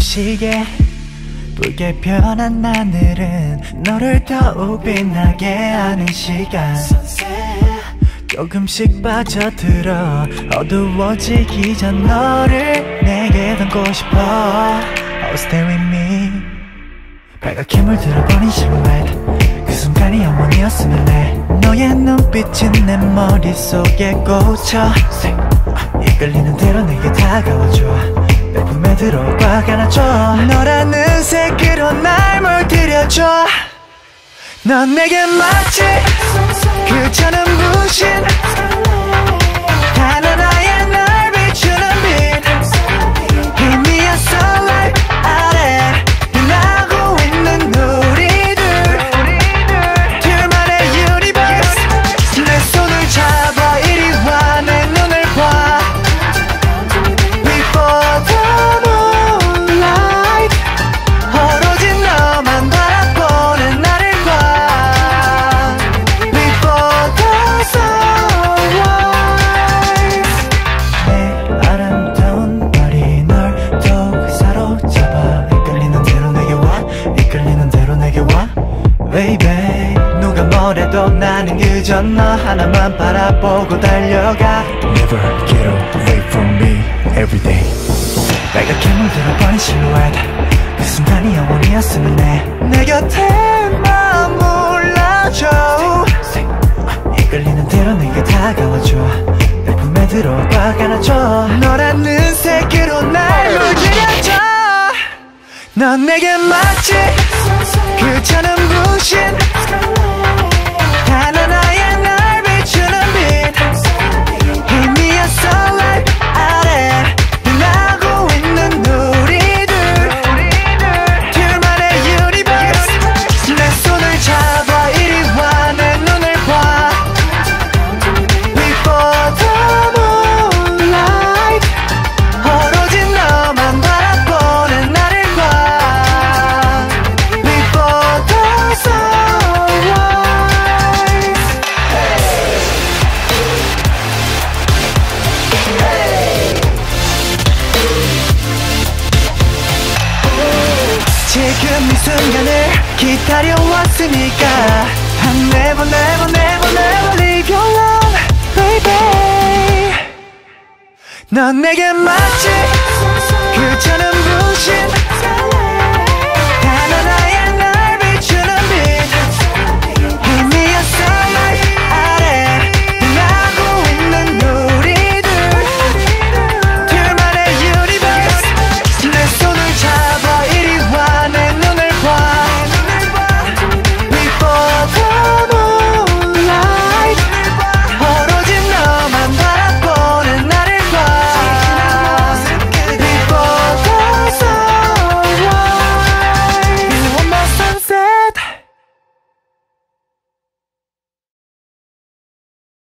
눈부시게 붉게 변한 하늘은 너를 더욱 빛나게 하는 시간. 조금씩 빠져들어 어두워지기 전 너를 내게 담고 싶어. Oh stay with me. 빨갛게 물들어버린 실루엣 그 순간이 영원이었으면 해. 너의 눈빛은 내 머릿속에 꽂혀. 이끌리는 대로 내게 다가와줘 내 품에 들어와 안아줘 너라는 색으로 날 물들여줘. 넌 내게 마치 Baby. 누가 뭐래도 나는 그저 너 하나만 바라보고 달려가. Never get away from me every day. 빨갛게 물들어버린 실루엣 그 순간이 영원이었으면 해내 곁에 머물러줘. 이끌리는 대로 내게 다가와줘. 내 품에 들어와 안아줘. 너라는 색으로 날 물들여줘. 넌 내게 그저 눈 부 지금 이 순간을 기다려왔으니까 I'll never never never never leave your love baby 넌 내게 눈부신